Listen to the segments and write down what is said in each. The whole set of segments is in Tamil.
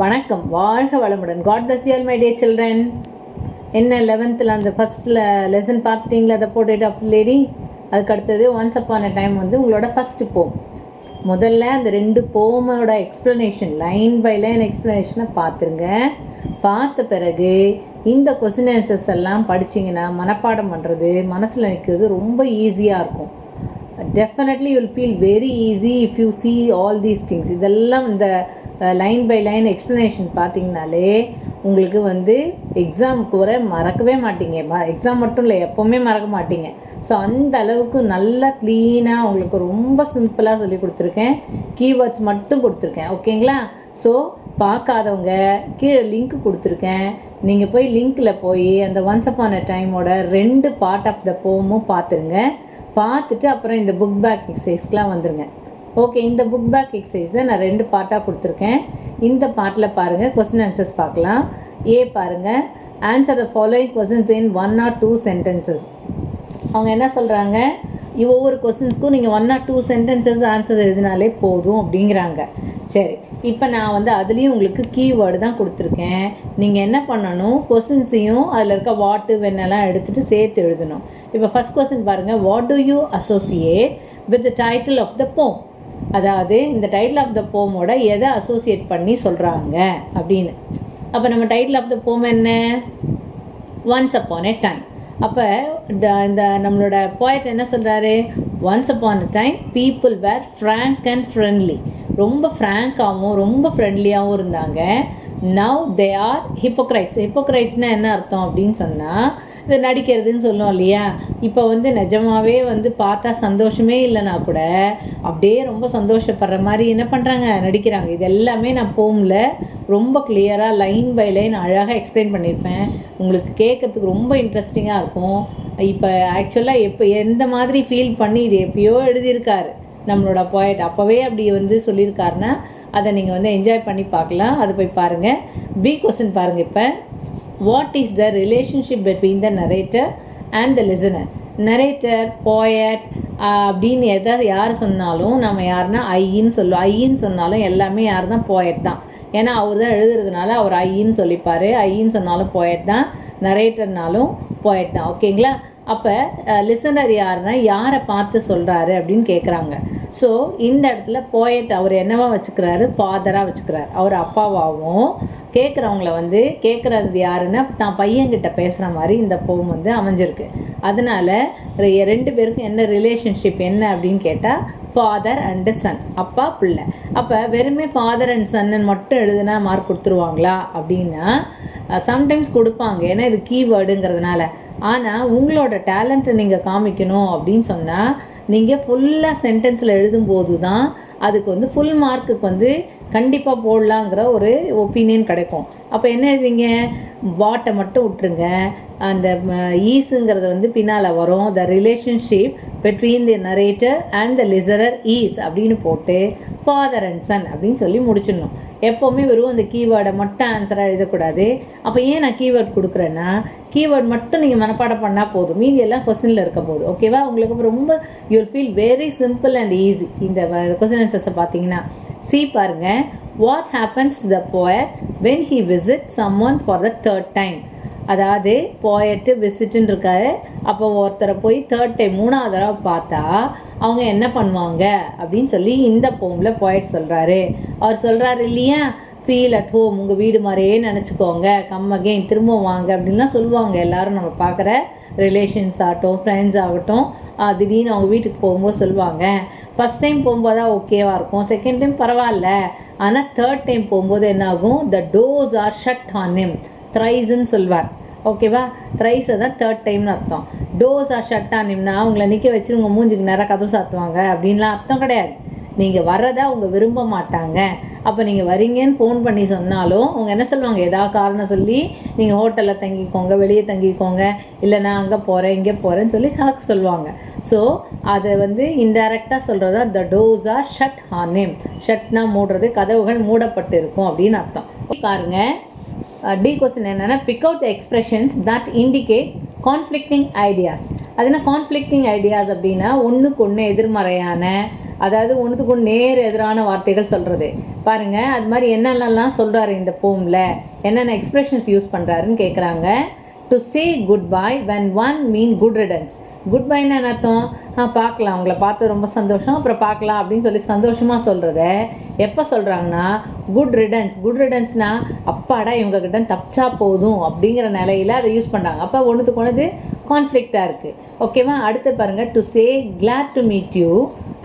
வணக்கம். வாழ்க வளமுடன். God bless you my dear children என்ன லெவன்த்தில் அந்த ஃபஸ்ட்டில் லெசன் பார்த்துட்டிங்களா? அதை போட்டுட்டு அப் லேடி அதுக்கு அடுத்தது ஒன்ஸ் அப்பான் அ டைம் வந்து உங்களோட ஃபஸ்ட்டு போம் முதல்ல அந்த ரெண்டு போமோட எக்ஸ்ப்ளனேஷன் லைன் பை லைன் எக்ஸ்ப்ளனேஷனை பார்த்துருங்க. பார்த்த பிறகு இந்த கொஸ்டின் ஆன்சர்ஸ் எல்லாம் படிச்சீங்கன்னா மனப்பாடம் பண்ணுறது மனசில் நிற்கிறது ரொம்ப ஈஸியாக இருக்கும். Definitely you'll feel very easy if you see all these things இதெல்லாம் இந்த லைன் பை லைன் எக்ஸ்ப்ளனேஷன் பார்த்தீங்கனாலே உங்களுக்கு வந்து எக்ஸாமுக்கு வர மறக்கவே மாட்டீங்க. ம எக்ஸாம் மட்டும் இல்லை எப்போவுமே மறக்க மாட்டீங்க. ஸோ அந்த அளவுக்கு நல்லா க்ளீனாக உங்களுக்கு ரொம்ப சிம்பிளாக சொல்லி கொடுத்துருக்கேன். கீவேர்ட்ஸ் மட்டும் கொடுத்துருக்கேன். ஓகேங்களா ஸோ பார்க்காதவங்க கீழே லிங்க் கொடுத்துருக்கேன். நீங்கள் போய் லிங்க்கில் போய் அந்த ஒன்ஸ் ஆன் அ டைமோட ரெண்டு பார்ட் ஆஃப் த போமும் பார்த்துருங்க. பார்த்துட்டு அப்புறம் இந்த புக் பேக் எக்ஸசைஸ்க்கெலாம் வந்துருங்க. ஓகே இந்த புக் பேக் எக்ஸசைஸை நான் ரெண்டு பார்ட்டாக கொடுத்துருக்கேன். இந்த பார்ட்டில் பாருங்கள் கொஸ்டின் ஆன்சர்ஸ் பார்க்கலாம். ஏ பாருங்கள் answer the following questions in one or two sentences அவங்க என்ன சொல்கிறாங்க ஒவ்வொரு கொஸ்டின்ஸ்க்கும் நீங்கள் one or two sentences answer எழுதினாலே போதும் அப்படிங்கிறாங்க. சரி இப்போ நான் வந்து அதுலேயும் உங்களுக்கு கீவேர்டு தான் கொடுத்துருக்கேன். நீங்கள் என்ன பண்ணணும்? கொஸ்டின்ஸையும் அதில் இருக்க வாட்டு வெண்ணெல்லாம் எடுத்துகிட்டு சேர்த்து எழுதணும். இப்போ ஃபஸ்ட் கொஸ்டின் பாருங்கள் what do you associate with the title of the poem அதாவது இந்த டைட்டில் ஆஃப் த போமோட எதை அசோசியேட் பண்ணி சொல்கிறாங்க அப்படின்னு. அப்போ நம்ம டைட்டில் ஆஃப் த போம் என்ன? ஒன்ஸ் அப்பான் எ டைம் அப்போ இந்த நம்மளோட போய்ட் என்ன சொல்கிறாரு once upon a time people were frank and friendly ரொம்ப ஃப்ராங்காகவும் ரொம்ப ஃப்ரெண்ட்லியாகவும் இருந்தாங்க. நவ் தே ஆர் ஹிப்போக்ரைட்ஸ் ஹிப்போக்ரைட்ஸ்னால் என்ன அர்த்தம் அப்படின்னு சொன்னால் இது நடிக்கிறதுன்னு சொல்லுவோம் இல்லையா? இப்போ வந்து நிஜமாவே வந்து பார்த்தா சந்தோஷமே இல்லைனா கூட அப்படியே ரொம்ப சந்தோஷப்படுற மாதிரி என்ன பண்ணுறாங்க நடிக்கிறாங்க. இது எல்லாமே நான் போம்ல. ரொம்ப கிளியராக லைன் பை லைன் அழகாக எக்ஸ்பிளைன் பண்ணியிருப்பேன். உங்களுக்கு கேட்கறதுக்கு ரொம்ப இன்ட்ரெஸ்டிங்காக இருக்கும். இப்போ ஆக்சுவலாக எப்போ எந்த மாதிரி ஃபீல் பண்ணி இது எப்பயோ எழுதியிருக்காரு நம்மளோட போய்ட் அப்போவே அப்படி வந்து சொல்லியிருக்காருன்னா அதை நீங்கள் வந்து என்ஜாய் பண்ணி பார்க்கலாம். அது போய் பாருங்கள் பி கொஸ்டின் பாருங்கள் இப்போ. What is the relationship between the narrator and the listener narrator poet அப்படின்னு எதாவது யார் சொன்னாலும் நம்ம யாருன்னா ஐயின்னு சொல்லுவோம். ஐயின்னு சொன்னாலும் எல்லாமே யார் தான் போயட் தான். ஏன்னா அவர் தான் எழுதுறதுனால அவர் ஐயின்னு சொல்லிப்பார். ஐயின்னு சொன்னாலும் போயட் தான். நரேட்டர்னாலும் போயட் தான். ஓகேங்களா அப்போ லிசனர் யாருன்னா யாரை பார்த்து சொல்கிறாரு அப்படின்னு கேட்குறாங்க ஸோ இந்த இடத்துல போயட் அவர் என்னவா வச்சுக்கிறாரு? ஃபாதராக வச்சுக்கிறாரு. அவர் அப்பாவாகவும் கேட்குறவங்கள வந்து கேட்குறது யாருன்னா தான் பையன்கிட்ட பேசுகிற மாதிரி இந்த போம் வந்து அமைஞ்சிருக்கு. அதனால ரெண்டு பேருக்கும் என்ன ரிலேஷன்ஷிப் என்ன அப்படின்னு கேட்டால் ஃபாதர் அண்டு சன் அப்பா பிள்ளை. அப்போ வெறுமே ஃபாதர் அண்ட் சன்னு மட்டும் எழுதுனா மார்க் கொடுத்துருவாங்களா? அப்படின்னா சம்டைம்ஸ் கொடுப்பாங்க. ஏன்னா இது கீவேர்டுங்கிறதுனால ஆனால் உங்களோட டேலண்ட்டை நீங்கள் காமிக்கணும் அப்படின்னு சொன்னால் நீங்கள் ஃபுல்லாக சென்டென்ஸில் எழுதும்போது தான் அதுக்கு வந்து ஃபுல் மார்க்குக்கு வந்து கண்டிப்பாக போடலாங்கிற ஒரு ஒப்பீனியன் கிடைக்கும். அப்போ என்ன எழுதுவீங்க? வாட்டை மட்டும் விட்டுருங்க. அந்த ஈஸுங்கிறது வந்து பின்னால் வரும். The relationship between the narrator and the listener is அப்படின்னு போட்டு ஃபாதர் அண்ட் சன் அப்படின்னு சொல்லி முடிச்சிடணும். எப்போவுமே வெறும் அந்த கீவேர்டை மட்டும் ஆன்சராக எழுதக்கூடாது. அப்போ ஏன் நான் கீவேர்ட் கொடுக்குறேன்னா கீவேர்ட் மட்டும் நீங்கள் மனப்பாடம் பண்ணால் போதும். மீதி எல்லாம் கொஸ்டினில் இருக்க போதும். ஓகேவா உங்களுக்கு ரொம்ப you'll feel very simple and easy இந்த கொஸ்டின் ஆன்சர்ஸை பார்த்தீங்கன்னா. சி பாருங்க. What happens to the poet when he visit someone for the third time அதாவது போயட்டு விசிட்டுன்னு இருக்காரு. அப்போ ஒருத்தரை போய் தேர்ட் டைம் மூணாவது தடவை பார்த்தா அவங்க என்ன பண்ணுவாங்க? அப்படின்னு சொல்லி இந்த போமில் போயட் சொல்கிறாரு அவர் சொல்கிறாரு இல்லையா? ஃபீல் அட் ஹோம் உங்கள் வீடு மாதிரியே நினச்சிக்கோங்க. கம் அகெயின் திரும்ப வாங்க அப்படின்லாம் சொல்லுவாங்க. எல்லாரும் நம்ம பார்க்குற ரிலேஷன்ஸ் ஆகட்டும் ஃப்ரெண்ட்ஸ் ஆகட்டும் திடீர்னு அவங்க வீட்டுக்கு போகும்போது சொல்லுவாங்க. ஃபஸ்ட் டைம் போகும்போது தான் ஓகேவாக இருக்கும். செகண்ட் டைம் பரவாயில்ல. ஆனால் தேர்ட் டைம் போகும்போது என்னாகும் the doors are shut on him த்ரைஸ்ன்னு சொல்வார் ஓகேவா த்ரைஸை தான் தேர்ட் டைம்னு அர்த்தம். டோஸ் ஆர் ஷட் ஆன் நிம்னா அவங்கள நிற்க வச்சு உங்கள் மூஞ்சிக்கு நேரம் கதவு சாத்துவாங்க அப்படின்லாம் அர்த்தம் கிடையாது. நீங்கள் வர்றதை அவங்க விரும்ப மாட்டாங்க. அப்போ நீங்கள் வரீங்கன்னு ஃபோன் பண்ணி சொன்னாலும் அவங்க என்ன சொல்லுவாங்க? ஏதாவது காரணம் சொல்லி நீங்கள் ஹோட்டலில் தங்கிக்கோங்க வெளியே தங்கிக்கோங்க. இல்லை நான் அங்கே போகிறேன் இங்கே போகிறேன்னு சொல்லி சாக்கு சொல்லுவாங்க. ஸோ அதை வந்து இன்டைரக்டாக சொல்கிறது the doors are shut on him ஷட்னா மூடுறது கதவுகள் மூடப்பட்டு இருக்கும் அப்படின்னு அர்த்தம். பாருங்கள் டி கொஸ்டின் என்னென்னா pick out expressions that indicate conflicting ideas அது என்ன கான்ஃப்ளிக்டிங் ஐடியாஸ் அப்படின்னா ஒன்றுக்கு ஒன்று எதிர்மறையான அதாவது ஒன்றுத்துக்கு ஒன்று நேர் எதிரான வார்த்தைகள் சொல்கிறது பாருங்கள் அது மாதிரி என்னென்னலாம் சொல்கிறாரு இந்த போமில் என்னென்ன எக்ஸ்பிரஷன்ஸ் யூஸ் பண்ணுறாருன்னு கேட்குறாங்க to say goodbye when one mean good riddance good பைன்னு என்ன அர்த்தம் ஆ பார்க்கலாம். உங்களை பார்த்து ரொம்ப சந்தோஷம். அப்புறம் பார்க்கலாம் அப்படின்னு சொல்லி சந்தோஷமாக சொல்கிறத எப்போ சொல்கிறாங்கன்னா குட் ரிடன்ஸ் குட் ரிடன்ஸ்னா அப்பாடா இவங்கக்கிட்ட தப்பிச்சா போதும் அப்படிங்கிற நிலையில அதை யூஸ் பண்ணுறாங்க அப்போ ஒன்றுத்துக்கு ஒன்று கான்ஃப்ளிக்டாக இருக்குது ஓகேவா அடுத்து பாருங்கள் to say glad to meet you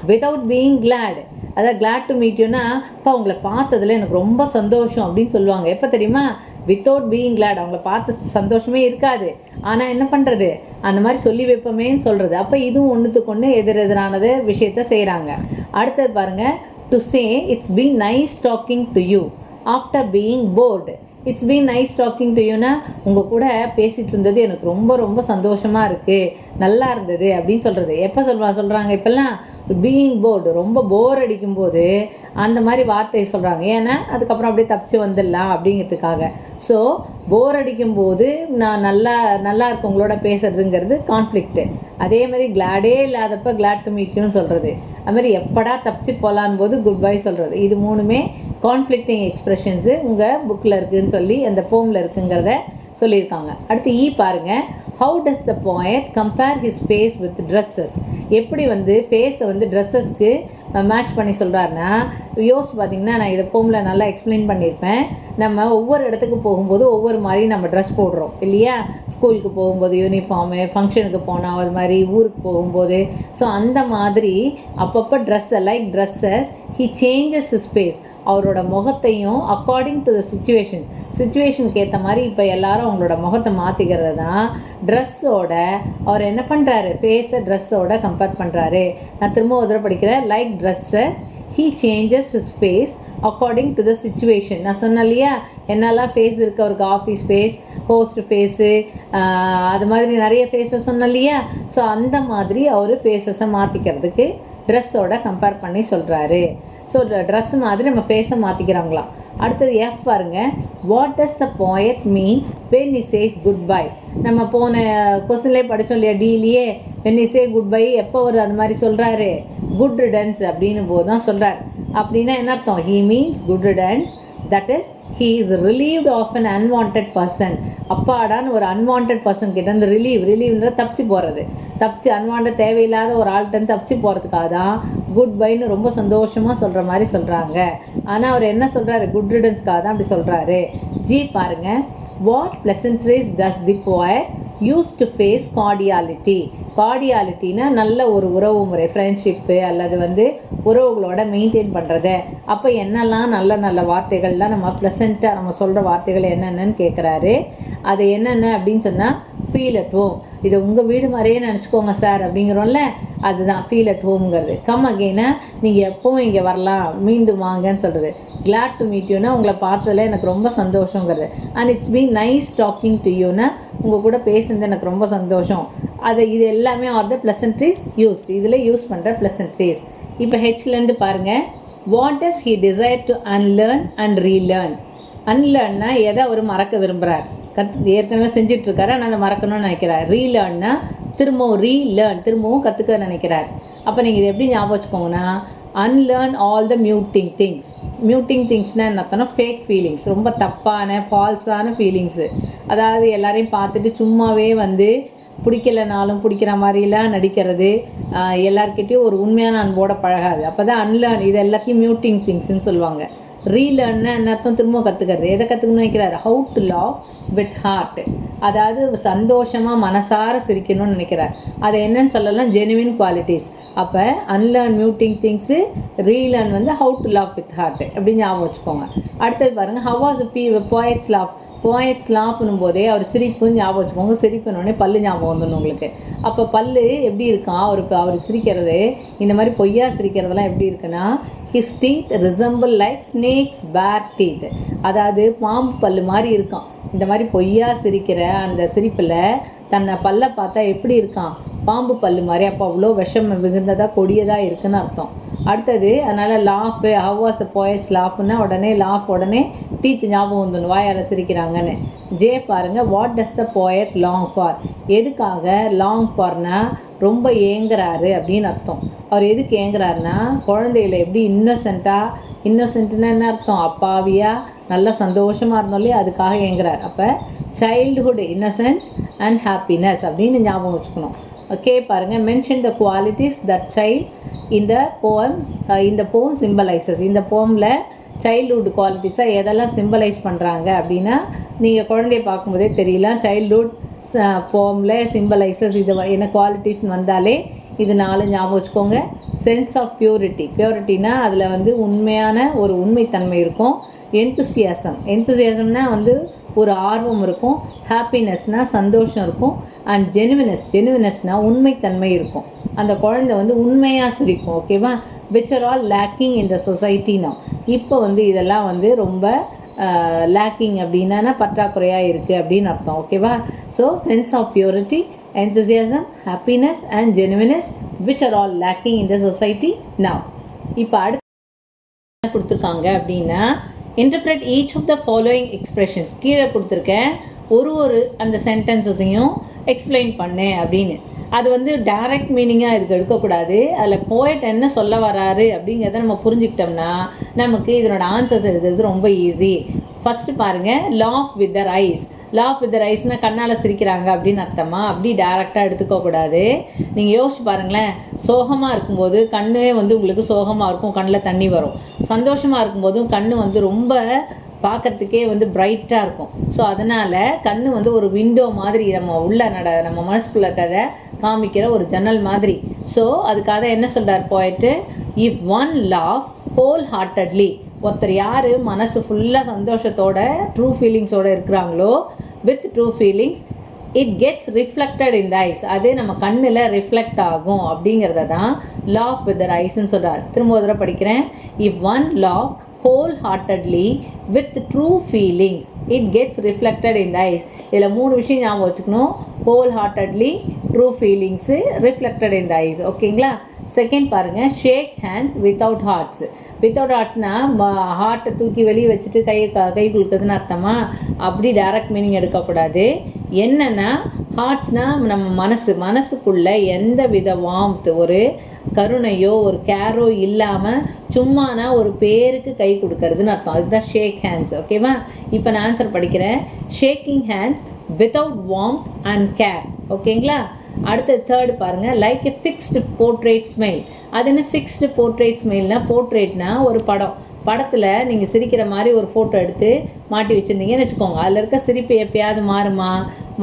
without being glad அதாவது கிளாட் டு மீட் யூனா அப்பா உங்களை பார்த்ததுல எனக்கு ரொம்ப சந்தோஷம் அப்படின்னு சொல்லுவாங்க. எப்போ தெரியுமா? வித்தவுட் பீயிங் கிளாட் அவங்கள பார்த்து சந்தோஷமே இருக்காது. ஆனால் என்ன பண்ணுறது அந்த மாதிரி சொல்லி வைப்போமேன்னு சொல்கிறது அப்போ இதுவும் ஒன்றுத்துக்கு ஒன்று எதிர் எதிரானது விஷயத்த செய்கிறாங்க அடுத்தது பாருங்கள் to say it's be nice talking to you after being bored it's been nice talking to யூனா உங்கள் கூட பேசிகிட்டு இருந்தது எனக்கு ரொம்ப ரொம்ப சந்தோஷமாக இருக்குது நல்லா இருந்தது அப்படின்னு சொல்கிறது எப்போ சொல்வா சொல்கிறாங்க இப்போல்லாம்? பீயிங் போர்டு ரொம்ப போர் அடிக்கும்போது அந்த மாதிரி வார்த்தையை சொல்கிறாங்க ஏன்னா அதுக்கப்புறம் அப்படியே தப்பிச்சு வந்துடலாம் அப்படிங்கிறதுக்காக. ஸோ போர் அடிக்கும்போது நான் நல்லா நல்லா இருக்கவங்களோட பேசுறதுங்கிறது கான்ஃப்ளிக்ட்டு அதே மாதிரி கிளாடே இல்லாதப்ப கிளாட் டு மீட்யூன்னு சொல்கிறது அது மாதிரி எப்படா தப்பிச்சு போகலான் போது குட் பை சொல்கிறது இது மூணுமே கான்ஃப்ளிக்டிங் எக்ஸ்ப்ரெஷன்ஸு உங்கள் புக்கில் இருக்குதுன்னு சொல்லி அந்த போமில் இருக்குங்கிறத சொல்லியிருக்காங்க. அடுத்து ஈ பாருங்க. How does the poet compare his face with dresses எப்படி வந்து ஃபேஸை வந்து ட்ரெஸ்ஸஸ்க்கு மேட்ச் பண்ணி சொல்கிறாருன்னா யோசிச்சு பார்த்தீங்கன்னா நான் இதை போமில் நல்லா எக்ஸ்பிளைன் பண்ணியிருப்பேன். நம்ம ஒவ்வொரு இடத்துக்கு போகும்போது ஒவ்வொரு மாதிரி நம்ம ட்ரெஸ் போடுறோம் இல்லையா? ஸ்கூலுக்கு போகும்போது யூனிஃபார்மு ஃபங்க்ஷனுக்கு போனால் அது மாதிரி ஊருக்கு போகும்போது. ஸோ அந்த மாதிரி அப்பப்போ ட்ரெஸ்ஸை like dresses he changes space face அவரோட முகத்தையும் அக்கார்டிங் டு த சுச்சுவேஷன் சுச்சுவேஷனுக்கு ஏற்ற மாதிரி இப்போ எல்லாரும் அவங்களோட முகத்தை மாற்றிக்கிறது தான் ட்ரெஸ்ஸோட அவர் என்ன பண்ணுறாரு ஃபேஸை ட்ரெஸ்ஸோட கம்பேர் பண்ணுறாரு நான் திரும்ப ஒரு தடவை படிக்கிறேன். Like dresses he changes his face according to the situation நான் சொன்னேன் இல்லையா? என்னெல்லாம் ஃபேஸ் இருக்குது அவருக்கு ஆஃபீஸ் ஃபேஸ் ஹோஸ்ட் ஃபேஸு அது மாதிரி நிறைய ஃபேஸஸ் சொன்னேன் இல்லையா? ஸோ அந்த மாதிரி அவர் ஃபேஸஸை மாற்றிக்கிறதுக்கு ட்ரெஸ்ஸோட கம்பேர் பண்ணி சொல்கிறாரு ஸோ ட்ரெஸ் மாதிரி நம்ம ஃபேஸை மாற்றிக்கிறாங்களாம் அடுத்தது எஃப் பாருங்க. What does the poet mean when he says goodbye நம்ம போன கொஸ்டின்லேயே படித்தோம் இல்லையா டீலியே when is say goodbye எப்போ வருது? அந்த மாதிரி சொல்கிறாரு குட் ரிடன்ஸ் அப்படின்னு போது தான் சொல்கிறார் அப்படின்னா என்ன அர்த்தம்? He means good riddance that is he is relieved of an unwanted person அப்பாடான்னு ஒரு அன்வான்ட் பர்சன் கிட்ட அந்த ரிலீவ் ரிலீவ்ன்ற தப்பிச்சு போகிறது தப்பிச்சு அன்வான்ட் தேவையில்லாத ஒரு ஆள்கிட்ட தப்பிச்சு போகிறதுக்காக தான் குட் பைன்னு ரொம்ப சந்தோஷமாக சொல்கிற மாதிரி சொல்கிறாங்க ஆனால் அவர் என்ன சொல்கிறாரு குட் ரிடன்ஸ்க்காக தான் அப்படி சொல்கிறாரு ஜி பாருங்க. What pleasantries does the poet use to face cordiality கார்டியாலிட்டினா நல்ல ஒரு உறவு முறை ஃப்ரெண்ட்ஷிப்பு அல்லது வந்து உறவுகளோட மெயின்டைன் பண்ணுறது அப்போ என்னெல்லாம் நல்ல நல்ல வார்த்தைகள்லாம் நம்ம ப்ளசண்ட்டாக நம்ம சொல்கிற வார்த்தைகள் என்னென்னு கேட்குறாரு அது என்னென்ன அப்படின்னு சொன்னால் ஃபீல் அட் ஹோம் இதை உங்கள் வீடு மாதிரியே நினச்சிக்கோங்க சார் அப்படிங்கிறோம்ல அதுதான் ஃபீல் அட் ஹோம்ங்கிறது கம் அகெயினா நீங்கள் எப்பவும் இங்கே வரலாம் மீண்டும் வாங்கன்னு சொல்கிறது கிளாட் டு மீட் யூனா உங்களை பார்த்ததுல எனக்கு ரொம்ப சந்தோஷங்கிறது. And it's been nice talking to யூனா உங்கள் கூட பேசுனது எனக்கு ரொம்ப சந்தோஷம். அது இது எல்லாமே ஆர் த ப்ளசன்ட்ரீஸ் யூஸ்ட் இதில் யூஸ் பண்ணுற ப்ளசன்ட்ரீஸ் இப்போ ஹெச்லேருந்து பாருங்கள் what does he desire to unlearn and relearn அன்லேர்ன்னா எதை அவர் மறக்க விரும்புகிறார் கற்று ஏற்கனவே செஞ்சிட்ருக்காரு ஆனால் அதை மறக்கணும்னு நினைக்கிறார். ரீலேர்ன்னா திரும்பவும் ரீலேர்ன் திரும்பவும் கற்றுக்க நினைக்கிறார். அப்போ நீங்கள் இதை எப்படி ஞாபகம் வச்சுக்கோங்கன்னா unlearn all the muting things muting திங்ஸ்னால் என்ன அர்த்தம்னா ஃபேக் ஃபீலிங்ஸ் ரொம்ப தப்பான ஃபால்ஸான ஃபீலிங்ஸு அதாவது எல்லாரையும் பார்த்துட்டு சும்மாவே வந்து பிடிக்கலனாலும் பிடிக்கிற மாதிரிலாம் நடிக்கிறது எல்லாருக்கிட்டேயும் ஒரு உண்மையான அன்போடு பழகாது. அப்போ தான் அன்லேர்ன் இது எல்லாத்தையும் மியூட்டிங் திங்ஸ்ன்னு சொல்லுவாங்க. ரீலேர்ன்னா என்ன அர்த்தம்? திரும்ப கற்றுக்கிறது எதை கற்றுக்கணும்னு நினைக்கிறாரு? How to love with heart அதாவது சந்தோஷமாக மனசார சிரிக்கணும்னு நினைக்கிறார். அதை என்னன்னு சொல்லலாம்? ஜெனுவின் குவாலிட்டிஸ் அப்போ அன்லேர்ன் மியூட்டிங் திங்ஸு ரீலேர்ன் வந்து how to love with heart அப்படின்னு ஞாபகம் வச்சுக்கோங்க. அடுத்தது பாருங்கள் how was B poet's laugh poet's லாஃப்னும் போதே அவர் சிரிப்புன்னு ஞாபகம் வச்சுக்கோங்க. சிரிப்புனோடனே பல்லு ஞாபகம் வந்துடும் உங்களுக்கு. அப்போ பல்லு எப்படி இருக்கான் அவருக்கு அவர் சிரிக்கிறது இந்த மாதிரி பொய்யா சிரிக்கிறதெல்லாம் எப்படி இருக்குன்னா his teeth resemble like snakes bare teeth அதாவது பாம்பு பல்லு மாதிரி இருக்கான் இந்த மாதிரி பொய்யா சிரிக்கிற அந்த சிரிப்பில் தன்னை பல்ல பார்த்தா எப்படி இருக்கான் பாம்பு பல் மாதிரி. அப்போ அவ்வளோ விஷம் மிகுந்ததாக கொடியதாக இருக்குன்னு அர்த்தம். அடுத்தது அதனால் laugh how was A poet's லாஃப்னா உடனே லாஃப் உடனே டீத் ஞாபகம் வந்துடும். வாயால் சிரிக்கிறாங்கன்னு. ஜே பாருங்க what does the poet long for எதுக்காக லாங் ஃபார்னா ரொம்ப ஏங்குறாரு அப்படின்னு அர்த்தம். அவர் எதுக்கு ஏங்குறாருன்னா குழந்தையில எப்படி இன்னசென்ட்டாக இன்னசென்ட்னா என்ன அர்த்தம்? அப்பாவியாக நல்லா சந்தோஷமாக இருந்தோம் இல்லையா அதுக்காக ஏங்குறார். அப்போ சைல்டுஹுட் இன்னசென்ஸ் அண்ட் ஹாப்பினஸ் அப்படின்னு ஞாபகம் வச்சுக்கணும். ஓகே பாருங்கள் mention the qualities that child இந்த போம்ஸ் இந்த போம் சிம்பலைசஸ் இந்த போமில் சைல்ட்ஹுட் குவாலிட்டிஸை எதெல்லாம் சிம்பலைஸ் பண்ணுறாங்க அப்படின்னா நீங்கள் குழந்தைய பார்க்கும்போதே தெரியல சைல்ட்ஹுட் ஃபார்மில் சிம்பலைசஸ் uh, இது என்ன குவாலிட்டிஸ்னு வந்தாலே இது நாலு ஞாபகம் வச்சுக்கோங்க. சென்ஸ் ஆஃப் பியூரிட்டி பியூரிட்டினா அதில் வந்து உண்மையான ஒரு உண்மைத்தன்மை இருக்கும். என்துசியாசம் என்துசியாசம்னா வந்து ஒரு ஆர்வம் இருக்கும். ஹாப்பினஸ்னால் சந்தோஷம் இருக்கும். அண்ட் ஜெனுவினஸ் ஜெனுவினஸ்னால் உண்மைத்தன்மை இருக்கும். அந்த குழந்தை வந்து உண்மையாக சிரிக்கும் ஓகேவா விச் ஆர் ஆல் லேக்கிங் இந்த சொசைட்டினா இப்போ வந்து இதெல்லாம் வந்து ரொம்ப லேக்கிங் அப்படின்னா பற்றாக்குறையாக இருக்குது அப்படின்னு அர்த்தம் ஓகேவா so sense of purity enthusiasm happiness and genuineness which are all lacking in the society now. இப்போ அடுத்து என்ன கொடுத்துருக்காங்க அப்படின்னா interpret each of the following expressions கீழே கொடுத்துருக்கேன் ஒரு ஒரு அந்த சென்டென்சஸையும் எக்ஸ்பிளைன் பண்ணு அப்படின்னு. அது வந்து டைரக்ட் மீனிங்காக இதுக்கு எடுக்கக்கூடாது. அதில் போய்ட் என்ன சொல்ல வராரு அப்படிங்கிறத நம்ம புரிஞ்சுக்கிட்டோம்னா நமக்கு இதனோட ஆன்சர்ஸ் எழுதுறது ரொம்ப ஈஸி ஃபஸ்ட்டு பாருங்கள் laugh with their eyes laugh with ரைஸ்னால் கண்ணால் சிரிக்கிறாங்க அப்படின்னு அர்த்தமா? அப்படி டேரெக்டாக எடுத்துக்கக்கூடாது நீங்கள் யோசிச்சு பாருங்களேன். சோகமாக இருக்கும்போது கண்ணே வந்து உங்களுக்கு சோகமாக இருக்கும் கண்ணில் தண்ணி வரும். சந்தோஷமாக இருக்கும்போதும் கண் வந்து ரொம்ப பார்க்கறதுக்கே வந்து பிரைட்டாக இருக்கும். ஸோ அதனால் கண் வந்து ஒரு விண்டோ மாதிரி நம்ம உள்ள நட நம்ம மனசுக்குள்ள கதை காமிக்கிற ஒரு ஜன்னல் மாதிரி. ஸோ அதுக்காக என்ன சொல்கிறார் போயிட்டு if one love wholeheartedly ஒருத்தர் யார் மனசு ஃபுல்லாக சந்தோஷத்தோட ட்ரூ ஃபீலிங்ஸோடு இருக்கிறாங்களோ with true feelings it gets reflected in the eyes அது நம்ம கண்ணில் ரிஃப்ளெக்ட் ஆகும் அப்படிங்கிறத தான் லாவ் வித் தர் ஐஸ்ன்னு சொல்கிறார் திரும்ப ஒரு தடவை படிக்கிறேன். If one love wholeheartedly with true feelings it gets reflected in eyes இதில் மூணு விஷயம் ஞாபகம் வச்சுக்கணும். Wholeheartedly true feelings reflected in eyes ஓகேங்களா செகண்ட் பாருங்கள் shake hands without hearts without ஹார்ட்ஸ்னால் ஹார்ட்டை தூக்கி வெளியே வச்சுட்டு கை க- கை குலுக்குறதுன்னு அர்த்தமா? அப்படி டைரக்ட் மீனிங் எடுக்கக்கூடாது. என்னென்னா ஹார்ட்ஸ்னால் நம்ம மனசு மனசுக்குள்ளே எந்த வித வாம்த் ஒரு கருணையோ ஒரு கேரோ இல்லாமல் சும்மானா ஒரு பேருக்கு கை கொடுக்கறதுன்னு அர்த்தம். அதுதான் ஷேக் ஹேண்ட்ஸ் ஓகேவா இப்போ நான் ஆன்சர் படிக்கிறேன். Shaking hands without warmth and care ஓகேங்களா அடுத்த தேர்ட் பாருங்க. Like a fixed portrait smile அது என்ன ஃபிக்ஸ்டு போர்ட்ரேட் ஸ்மைல்னா போர்ட்ரேட்னா ஒரு படம். படத்தில் நீங்கள் சிரிக்கிற மாதிரி ஒரு ஃபோட்டோ எடுத்து மாட்டி வச்சுருந்தீங்கன்னு வச்சுக்கோங்க. அதில் இருக்க சிரிப்பு எப்பயாவது மாறுமா?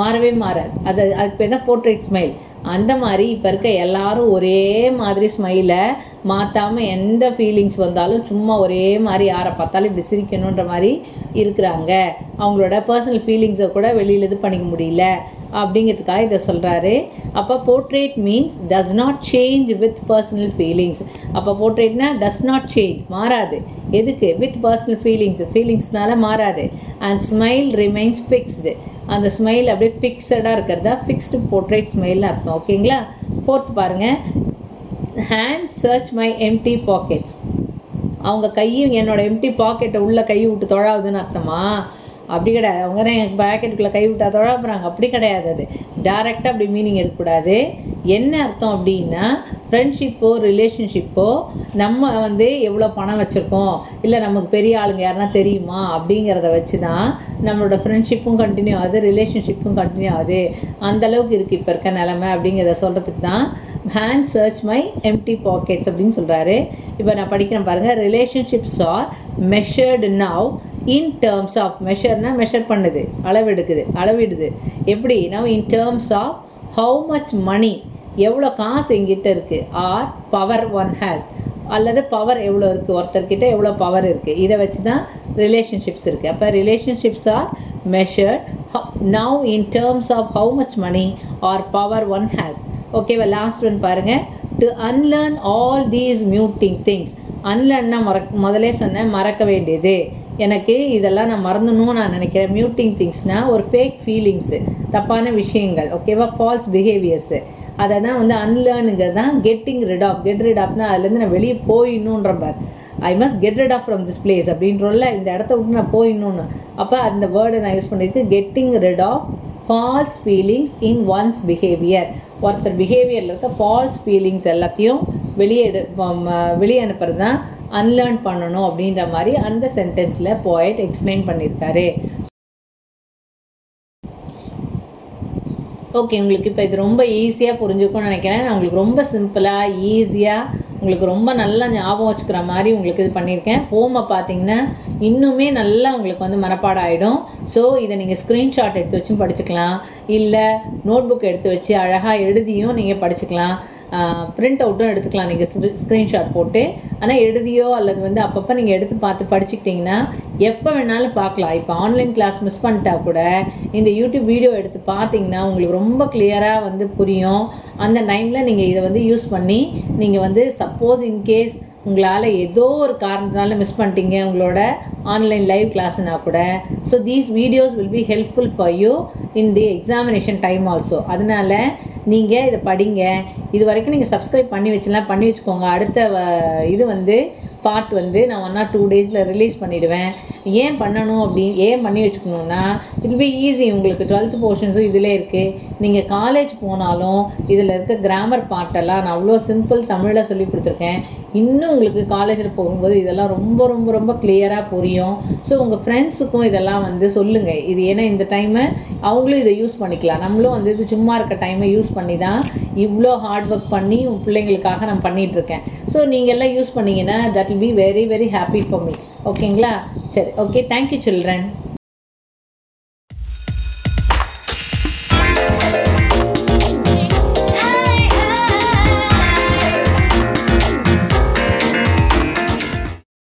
மாறவே மாறாது. அது அதுக்கு பேர் தான் போர்ட்ரேட் ஸ்மைல் அந்த மாதிரி இப்போ இருக்க எல்லாரும் ஒரே மாதிரி ஸ்மைலை மாற்றாமல் எந்த ஃபீலிங்ஸ் வந்தாலும் சும்மா ஒரே மாதிரி யாரை பார்த்தாலும் இப்படி சிரிக்கணுன்ற மாதிரி இருக்கிறாங்க. அவங்களோட பர்சனல் ஃபீலிங்ஸை கூட வெளியில் இது பண்ணிக்க முடியல. அப்படிங்கிறதுக்காக இதை சொல்கிறாரு அப்போ portrait means does not change with personal feelings அப்போ போர்ட்ரேட்னா டஸ் நாட் சேஞ்ச் மாறாது. எதுக்கு? வித் பர்சனல் ஃபீலிங்ஸ் ஃபீலிங்ஸ்னால மாறாது. அண்ட் ஸ்மைல் ரிமைன்ஸ் ஃபிக்ஸ்டு அந்த ஸ்மைல் அப்படியே ஃபிக்ஸடாக இருக்கிறதா? ஃபிக்ஸ்டு போர்ட்ரேட் ஸ்மைல்னு அர்த்தம். ஓகேங்களா? ஃபோர்த் பாருங்கள் hand search my empty pockets அவங்க கையும் என்னோட எம்டி பாக்கெட்டை உள்ள கை விட்டு தொழாவுதுன்னு அர்த்தமா? அப்படி கிடையாது. அவங்க தான் என் பாக்கெட்டுக்குள்ளே கை விட்டா தொழப்புறாங்க அப்படி கிடையாது அது. டேரெக்டாக அப்படி மீனிங் எடுக்கக்கூடாது. என்ன அர்த்தம் அப்படின்னா ஃப்ரெண்ட்ஷிப்போ ரிலேஷன்ஷிப்போ நம்ம வந்து எவ்வளோ பணம் வச்சுருக்கோம்? இல்லை நமக்கு பெரிய ஆளுங்க யாருன்னா தெரியுமா? அப்படிங்கிறத வச்சு தான் நம்மளோட ஃப்ரெண்ட்ஷிப்பும் கண்டினியூ ஆகுது ரிலேஷன்ஷிப்பும் கண்டினியூ ஆகுது. அந்த அளவுக்கு இருக்குது இப்போ இருக்க நிலமை அப்படிங்கிறத சொல்கிறதுக்கு தான் hand search my empty pockets அப்படின்னு சொல்கிறாரு இப்போ நான் படிக்கிறேன் பாருங்கள் relationships are measured now in terms of மெஷர்னால் measure பண்ணுது அளவெடுக்குது அளவிடுது. எப்படி? நம்ம in terms of how much money எவ்வளோ காசு எங்கிட்ட இருக்குது ஆர் பவர் ஒன் ஹேஸ் அல்லது பவர் எவ்வளோ இருக்குது ஒருத்தர்கிட்ட எவ்வளோ பவர் இருக்குது இதை வச்சு தான் ரிலேஷன்ஷிப்ஸ் இருக்குது அப்போ relationships are measured now in terms of how much money or power one has ஓகேவா லாஸ்ட் ஒன் பாருங்கள் to unlearn all these muting things அன்லேர்ன்னா மறக் முதலே சொன்னேன் மறக்க வேண்டியது. எனக்கு இதெல்லாம் நான் மறந்துடணும்னு நான் நினைக்கிறேன். மியூட்டிங் திங்ஸ்னால் ஒரு ஃபேக் ஃபீலிங்ஸு தப்பான விஷயங்கள் ஓகேவா ஃபால்ஸ் பிஹேவியர்ஸு அதை தான் வந்து அன்லேர்னுங்கிறது தான் getting rid of get rid ஆஃப்னா அதுலேருந்து நான் வெளியே போயிடணுன்ற for I must get rid of from this place அப்படின்றோம்ல இந்த இடத்த விட்டு நான் போயிடணும்னு. அப்போ அந்த வேர்டை நான் யூஸ் பண்ணிட்டு getting rid of false feelings in one's behaviour ஒருத்தர் பிஹேவியரில் இருக்க ஃபால்ஸ் ஃபீலிங்ஸ் எல்லாத்தையும் வெளியே எடு வெளியே அனுப்புறது தான் அன்லேர்ன் பண்ணணும் அப்படின்ற மாதிரி அந்த சென்டென்ஸில் போயட் எக்ஸ்பிளைன் பண்ணியிருக்காரு ஓகே உங்களுக்கு இப்போ இது ரொம்ப ஈஸியாக புரிஞ்சுக்கும்னு நினைக்கிறேன். நான் உங்களுக்கு ரொம்ப சிம்பிளாக ஈஸியாக உங்களுக்கு ரொம்ப நல்லா ஞாபகம் வச்சுக்கிற மாதிரி உங்களுக்கு இது பண்ணியிருக்கேன். போமை பார்த்தீங்கன்னா இன்னுமே நல்லா உங்களுக்கு வந்து மனப்பாடம் ஆகிடும் ஸோ இதை நீங்கள் ஸ்க்ரீன்ஷாட் எடுத்து வச்சும் படிச்சுக்கலாம். இல்லை நோட்புக் எடுத்து வச்சு அழகாக எழுதியும் நீங்கள் படிச்சுக்கலாம். பிரிண்ட் அவுட்டும் எடுத்துக்கலாம். நீங்கள் ஸ்க்ரீன்ஷாட் போட்டு. ஆனால் எழுதியோ அல்லது வந்து அப்பப்போ நீங்கள் எடுத்து பார்த்து படிச்சுக்கிட்டிங்கன்னா எப்போ வேணாலும் பார்க்கலாம். இப்போ ஆன்லைன் கிளாஸ் மிஸ் பண்ணிட்டா கூட இந்த யூடியூப் வீடியோ எடுத்து பார்த்தீங்கன்னா உங்களுக்கு ரொம்ப கிளியராக வந்து புரியும். அந்த டைமில் நீங்கள் இதை வந்து யூஸ் பண்ணி நீங்கள் வந்து சப்போஸ் இன்கேஸ் உங்களால் ஏதோ ஒரு காரணத்தினால மிஸ் பண்ணிட்டீங்க உங்களோட ஆன்லைன் லைவ் கிளாஸ்னா கூட so these videos will be helpful for you in the examination time also அதனால நீங்கள் இதை படிங்க. இது வரைக்கும் நீங்கள் சப்ஸ்கிரைப் பண்ணி வச்சுலாம் பண்ணி வச்சுக்கோங்க. அடுத்த வ- இது வந்து பார்ட் வந்து நான் ஒன் ஆர் டூ டேஸில் ரிலீஸ் பண்ணிவிடுவேன் ஏன் பண்ணணும் அப்படின்னு ஏன் பண்ணி வச்சுக்கணுன்னா இட் பி ஈஸி உங்களுக்கு டுவெல்த் போர்ஷன்ஸும் இதில் இருக்குது நீங்கள் காலேஜ் போனாலும் இதில் இருக்க கிராமர் பார்ட்டெல்லாம் நான் அவ்வளோ சிம்பிள் தமிழில் சொல்லி கொடுத்துருக்கேன். இன்னும் உங்களுக்கு காலேஜில் போகும்போது இதெல்லாம் ரொம்ப ரொம்ப ரொம்ப கிளியராக புரியும். ஸோ உங்கள் ஃப்ரெண்ட்ஸுக்கும் இதெல்லாம் வந்து சொல்லுங்கள் இது ஏன்னா இந்த டைமை அவங்களும் இதை யூஸ் பண்ணிக்கலாம். நம்மளும் வந்து இது சும்மா இருக்க டைமை யூஸ் பண்ணி தான் இவ்வளோ ஹார்ட் ஒர்க் பண்ணி உன் பிள்ளைங்களுக்காக நான் பண்ணிகிட்ருக்கேன் இருக்கேன். ஸோ நீங்கள் எல்லாம் யூஸ் பண்ணீங்கன்னா that will be very very happy for me ஓகேங்களா? சரி ஓகே தேங்க்யூ சில்ட்ரன்